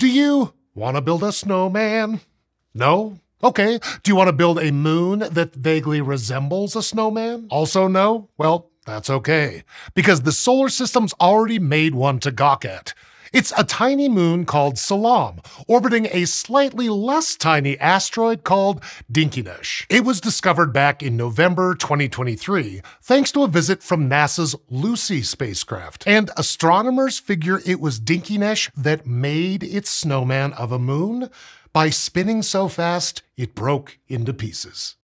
Do you want to build a snowman? No? Okay. Do you want to build a moon that vaguely resembles a snowman? Also, no? Well, that's okay, because the solar system's already made one to gawk at. It's a tiny moon called Selam, orbiting a slightly less tiny asteroid called Dinkinesh. It was discovered back in November 2023 thanks to a visit from NASA's Lucy spacecraft, and astronomers figure it was Dinkinesh that made its snowman of a moon by spinning so fast it broke into pieces.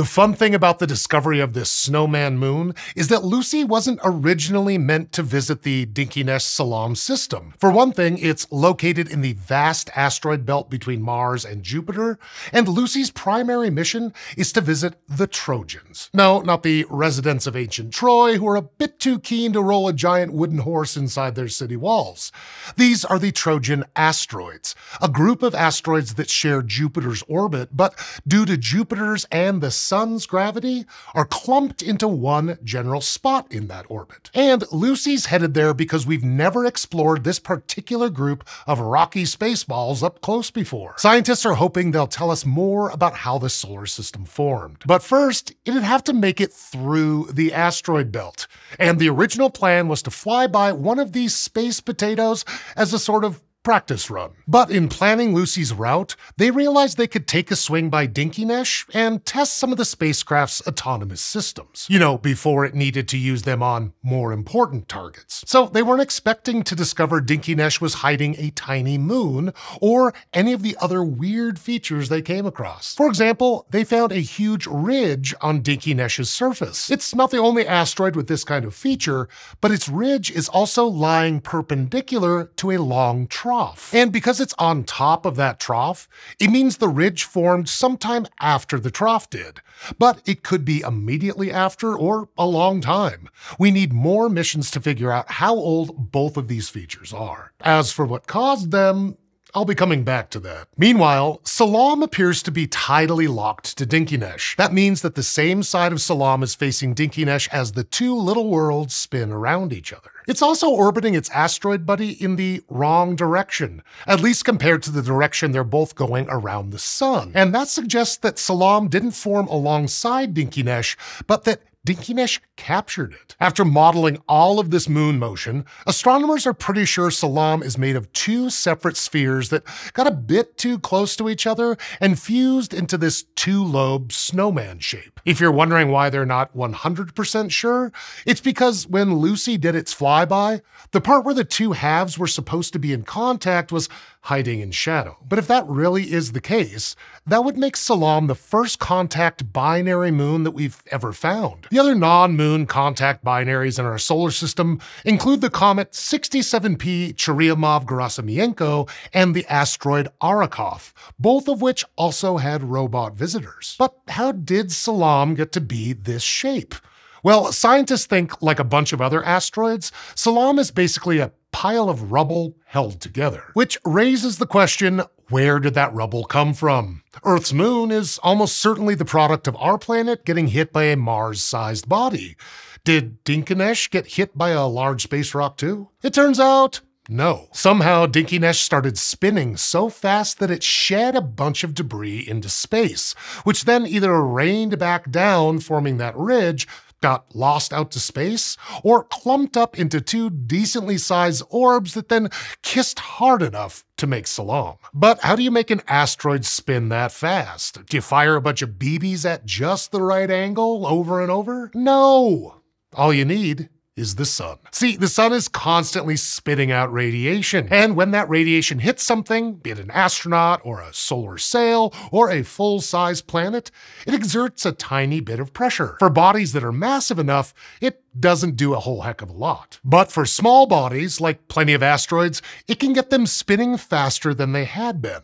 The fun thing about the discovery of this snowman moon is that Lucy wasn't originally meant to visit the Dinkinesh Selam system. For one thing, it's located in the vast asteroid belt between Mars and Jupiter, and Lucy's primary mission is to visit the Trojans. No, not the residents of ancient Troy who are a bit too keen to roll a giant wooden horse inside their city walls. These are the Trojan asteroids, a group of asteroids that share Jupiter's orbit, but due to Jupiter's and the sun's gravity are clumped into one general spot in that orbit. And Lucy's headed there because we've never explored this particular group of rocky spaceballs up close before. Scientists are hoping they'll tell us more about how the solar system formed. But first, it'd have to make it through the asteroid belt. And the original plan was to fly by one of these space potatoes as a sort of practice run. But in planning Lucy's route, they realized they could take a swing by Dinkinesh and test some of the spacecraft's autonomous systems. You know, before it needed to use them on more important targets. So they weren't expecting to discover Dinkinesh was hiding a tiny moon or any of the other weird features they came across. For example, they found a huge ridge on Dinkinesh's surface. It's not the only asteroid with this kind of feature, but its ridge is also lying perpendicular to a long trough trough. And because it's on top of that trough, it means the ridge formed sometime after the trough did. But it could be immediately after or a long time. We need more missions to figure out how old both of these features are. As for what caused them, I'll be coming back to that. Meanwhile, Selam appears to be tidally locked to Dinkinesh. That means that the same side of Selam is facing Dinkinesh as the two little worlds spin around each other. It's also orbiting its asteroid buddy in the wrong direction, at least compared to the direction they're both going around the sun. And that suggests that Selam didn't form alongside Dinkinesh, but that Dinkinesh captured it. After modeling all of this moon motion, astronomers are pretty sure Selam is made of two separate spheres that got a bit too close to each other and fused into this two-lobe snowman shape. If you're wondering why they're not 100% sure, it's because when Lucy did its flyby, the part where the two halves were supposed to be in contact was hiding in shadow. But if that really is the case, that would make Selam the first contact binary moon that we've ever found. The other non-moon contact binaries in our solar system include the comet 67P Churyumov-Gerasimenko and the asteroid Arrokoth, both of which also had robot visitors. But how did Selam get to be this shape? Well, scientists think, like a bunch of other asteroids, Selam is basically a pile of rubble held together. Which raises the question, where did that rubble come from? Earth's moon is almost certainly the product of our planet getting hit by a Mars-sized body. Did Dinkinesh get hit by a large space rock too? It turns out, no. Somehow, Dinkinesh started spinning so fast that it shed a bunch of debris into space, which then either rained back down, forming that ridge, got lost out to space, or clumped up into two decently sized orbs that then kissed hard enough to make Selam. But how do you make an asteroid spin that fast? Do you fire a bunch of BBs at just the right angle over and over? No. All you need is the sun. See, the sun is constantly spitting out radiation, and when that radiation hits something, be it an astronaut or a solar sail or a full-size planet, it exerts a tiny bit of pressure. For bodies that are massive enough, it doesn't do a whole heck of a lot. But for small bodies, like plenty of asteroids, it can get them spinning faster than they had been.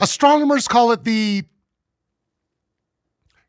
Astronomers call it the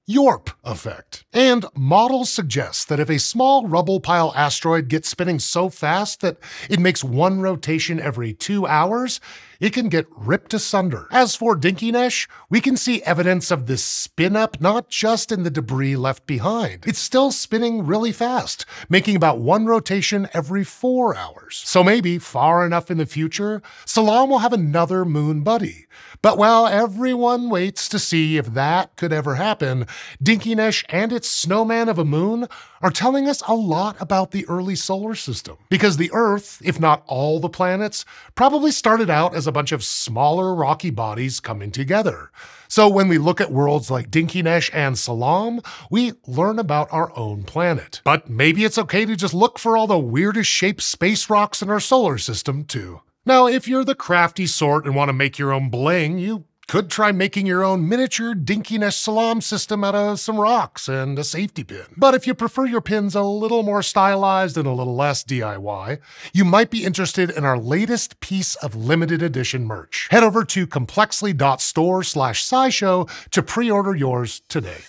YORP effect. And models suggest that if a small rubble pile asteroid gets spinning so fast that it makes one rotation every two hours, it can get ripped asunder. As for Dinkinesh, we can see evidence of this spin up not just in the debris left behind. It's still spinning really fast, making about one rotation every four hours. So maybe, far enough in the future, Selam will have another moon buddy. But while everyone waits to see if that could ever happen, Dinkinesh and its snowman of a moon are telling us a lot about the early solar system. Because the Earth, if not all the planets, probably started out as a bunch of smaller rocky bodies coming together. So when we look at worlds like Dinkinesh and Selam, we learn about our own planet. But maybe it's okay to just look for all the weirdest shaped space rocks in our solar system, too. Now, if you're the crafty sort and want to make your own bling, you could try making your own miniature Dinkinesh Selam system out of some rocks and a safety pin. But if you prefer your pins a little more stylized and a little less DIY, you might be interested in our latest piece of limited edition merch. Head over to complexly.store slash scishow to pre-order yours today.